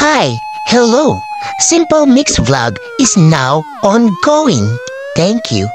Hi, hello. Simple Mix Vlog is now ongoing. Thank you.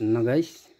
Na guys.